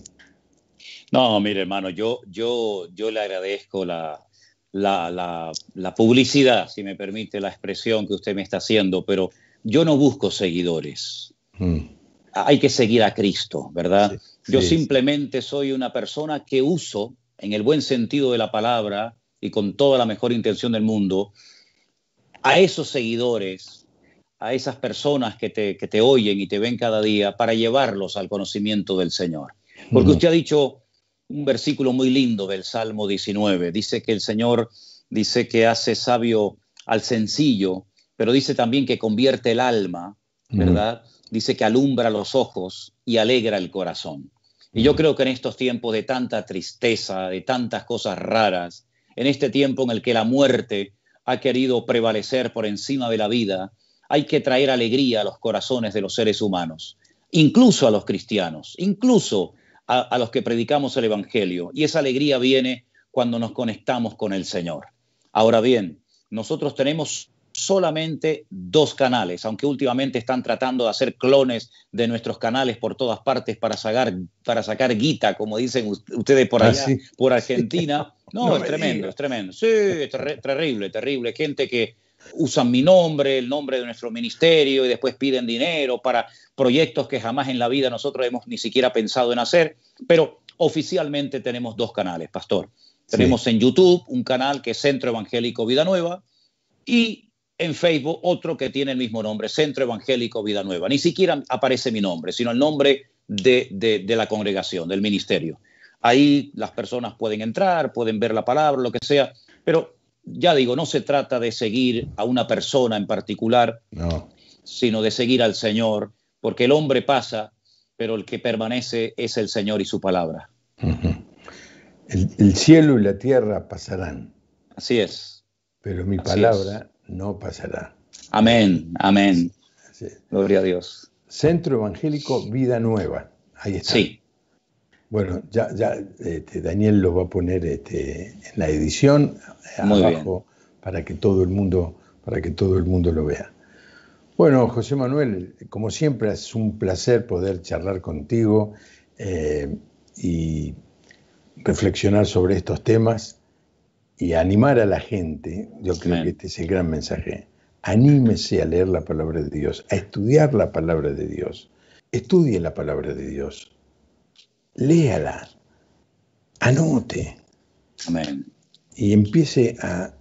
No, mire, hermano, yo, yo, yo le agradezco la, la, la, publicidad, si me permite la expresión que usted me está haciendo, pero yo no busco seguidores. Mm. Hay que seguir a Cristo, ¿verdad? yo simplemente soy una persona que uso en el buen sentido de la palabra y con toda la mejor intención del mundo, a esos seguidores, a esas personas que te, que te oyen y te ven cada día para llevarlos al conocimiento del Señor. Porque usted ha dicho un versículo muy lindo del Salmo 19, dice que el Señor dice que hace sabio al sencillo, pero dice también que convierte el alma, ¿verdad? Dice que alumbra los ojos y alegra el corazón. Y yo creo que en estos tiempos de tanta tristeza, de tantas cosas raras, en este tiempo en el que la muerte ha querido prevalecer por encima de la vida, hay que traer alegría a los corazones de los seres humanos, incluso a los cristianos, incluso a, los que predicamos el Evangelio. Y esa alegría viene cuando nos conectamos con el Señor. Ahora bien, nosotros tenemos solamente dos canales, aunque últimamente están tratando de hacer clones de nuestros canales por todas partes para sacar, para sacar guita, como dicen ustedes por ah, allá, por Argentina. No, es tremendo, es tremendo. Sí, es terrible, terrible. Gente que usa mi nombre, el nombre de nuestro ministerio y después piden dinero para proyectos que jamás en la vida nosotros hemos ni siquiera pensado en hacer, pero oficialmente tenemos dos canales, pastor. Tenemos en YouTube un canal que es Centro Evangélico Vida Nueva y en Facebook otro que tiene el mismo nombre, Centro Evangélico Vida Nueva. Ni siquiera aparece mi nombre, sino el nombre de, la congregación, del ministerio. Ahí las personas pueden entrar, pueden ver la palabra, lo que sea, pero ya digo, no se trata de seguir a una persona en particular, sino de seguir al Señor, porque el hombre pasa, pero el que permanece es el Señor y su palabra. el, cielo y la tierra pasarán. Así es. Pero mi palabra no pasará. Amén, amén. Gloria a Dios. Centro Evangélico Vida Nueva. Ahí está. Sí. Bueno, ya, ya este, Daniel lo va a poner este, en la edición abajo para que todo el mundo, para que todo el mundo lo vea. Bueno, José Manuel, como siempre es un placer poder charlar contigo eh, y reflexionar sobre estos temas y animar a la gente, yo creo que este es el gran mensaje. Anímese a leer la palabra de Dios, a estudiar la palabra de Dios. Estudie la palabra de Dios. Léala. Anote. Amén. Y empiece a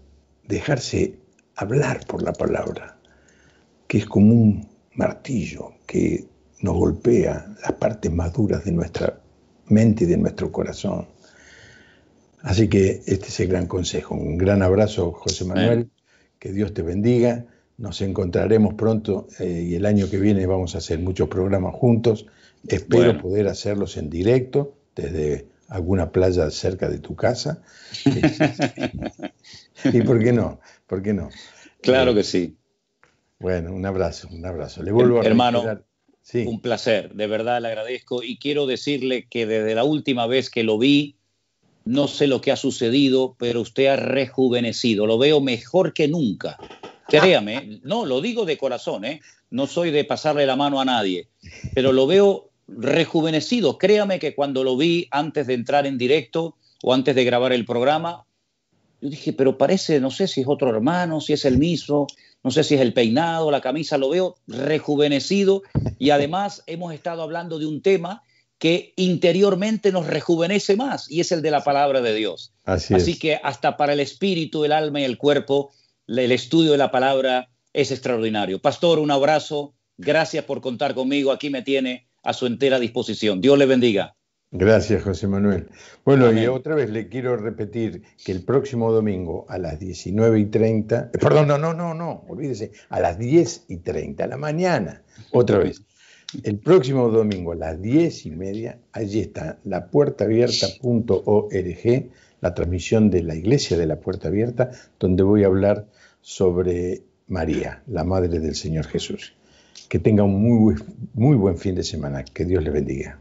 dejarse hablar por la palabra, que es como un martillo que nos golpea las partes más duras de nuestra mente y de nuestro corazón. Así que este es el gran consejo. Un gran abrazo, José Manuel. Que Dios te bendiga. Nos encontraremos pronto eh, y el año que viene vamos a hacer muchos programas juntos. Espero poder hacerlos en directo desde alguna playa cerca de tu casa. ¿Y por qué no? ¿Por qué no? Claro que sí. Bueno, un abrazo, un abrazo. Le vuelvo a Hermano, un placer, de verdad le agradezco y quiero decirle que desde la última vez que lo vi, no sé lo que ha sucedido, pero usted ha rejuvenecido, lo veo mejor que nunca. Créame, no, lo digo de corazón, ¿eh? no soy de pasarle la mano a nadie, pero lo veo rejuvenecido. Créame que cuando lo vi antes de entrar en directo o antes de grabar el programa, yo dije, pero parece, no sé si es otro hermano, si es el mismo, no sé si es el peinado, la camisa, lo veo rejuvenecido y además hemos estado hablando de un tema que interiormente nos rejuvenece más y es el de la palabra de Dios. Así, que hasta para el espíritu, el alma y el cuerpo, el estudio de la palabra es extraordinario. Pastor, un abrazo, gracias por contar conmigo, aquí me tiene a su entera disposición. Dios le bendiga. Gracias, José Manuel. Bueno, y otra vez le quiero repetir que el próximo domingo a las 19 y 30, eh, perdón, no, no, no, no, olvídese, a las 10 y 30, a la mañana, otra vez. El próximo domingo a las 10 y media, allí está la puertaabierta.org, la transmisión de la Iglesia de la Puerta Abierta, donde voy a hablar sobre María, la Madre del Señor Jesús. Que tenga un muy, muy buen fin de semana. Que Dios le bendiga.